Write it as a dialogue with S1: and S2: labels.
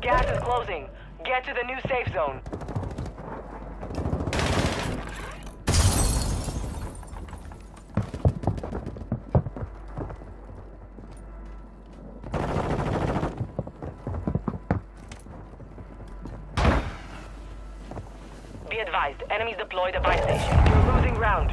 S1: Gas is closing. Get to the new safe zone. Be advised, enemies deployed a buy station. You're losing ground.